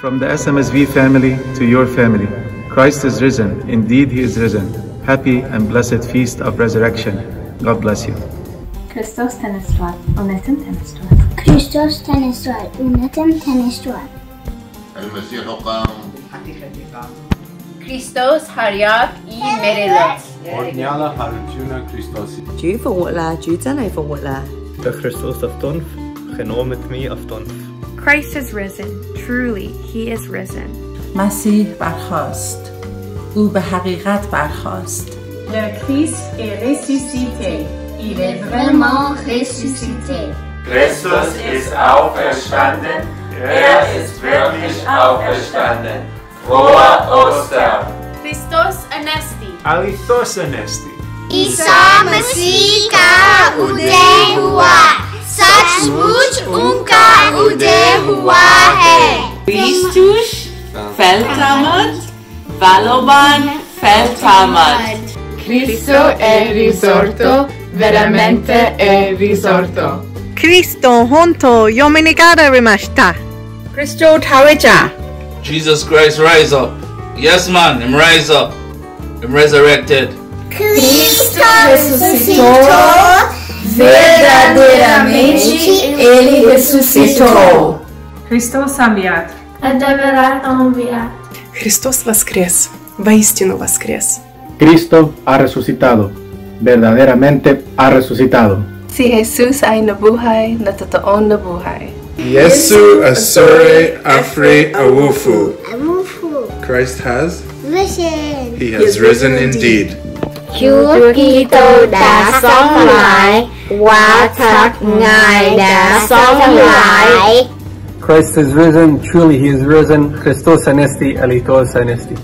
From the SMSV family to your family, Christ is risen. Indeed, He is risen. Happy and blessed feast of resurrection. God bless you. Christos tenestuar, unetem tenestuar. Christos tenestuar, unetem tenestuar. El Mesiah oqam. Christos hariat i merelos. Orneala harutuna Christosi. 主復活啦！主真係復活啦！De Christos aftonf, genomen me aftonf. Christ is risen. Truly, he is risen. مسیح برخاست. او به حقیقت برخاست. Le Christ est ressuscité. Il est vraiment ressuscité. Christus ist auferstanden. Er ist wirklich auferstanden. Frohe Ostern. Christos Anesti. Alithos Anesti. Isa Messiah. उनका उदय हुआ है Christus feltamat, Valoban feltamat. Cristo è risorto, veramente è risorto. Cristo honto yominigara rimashita. Cristo taweja. Jesus Christ rise up. Yes, man, him rise up. Him resurrected. Cristo ressuscitou Verdadeiramente ele ressuscitou. Христос объят. Adevărat înviat. Христос воскрес, воистину воскрес. Cristo ha resucitado, verdaderamente ha resucitado. Si Jesus ay nabuhay, natatoon nabuhay. Yesu asore afre awufu. Awufu. Christ has, Risen. he has risen indeed. Chúa Kitô đã sống lại Quả thật Ngài đã sống lại Christ is risen, truly he is risen. Christos anesti, alitos anesti.